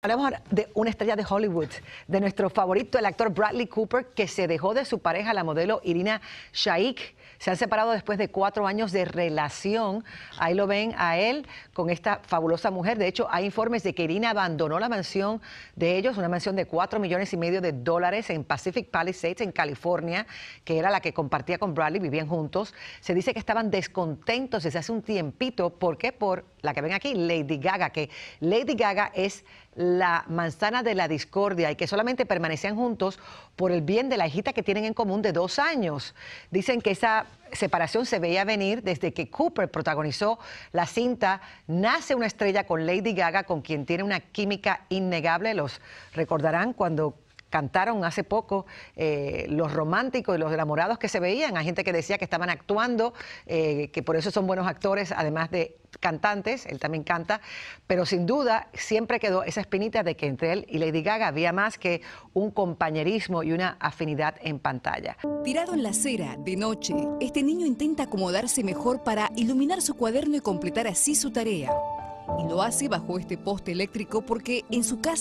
Hablamos de una estrella de Hollywood, de nuestro favorito, el actor Bradley Cooper, que se dejó de su pareja, la modelo Irina Shayk. Se han separado después de cuatro años de relación. Ahí lo ven a él con esta fabulosa mujer. De hecho, hay informes de que Irina abandonó la mansión de ellos, una mansión de cuatro millones y medio de dólares en Pacific Palisades, en California, que era la que compartía con Bradley, vivían juntos. Se dice que estaban descontentos desde hace un tiempito. ¿Por qué? Por la que ven aquí, Lady Gaga, que Lady Gaga es la manzana de la discordia y que solamente permanecían juntos por el bien de la hijita que tienen en común de dos años. Dicen que esa separación se veía venir desde que Cooper protagonizó la cinta Nace una estrella con Lady Gaga, con quien tiene una química innegable. Los recordarán cuando cantaron hace poco eh, los románticos y los enamorados que se veían. Hay gente que decía que estaban actuando, eh, que por eso son buenos actores, además de cantantes, él también canta, pero sin duda siempre quedó esa espinita de que entre él y Lady Gaga había más que un compañerismo y una afinidad en pantalla. Tirado en la acera, de noche, este niño intenta acomodarse mejor para iluminar su cuaderno y completar así su tarea. Y lo hace bajo este poste eléctrico porque en su casa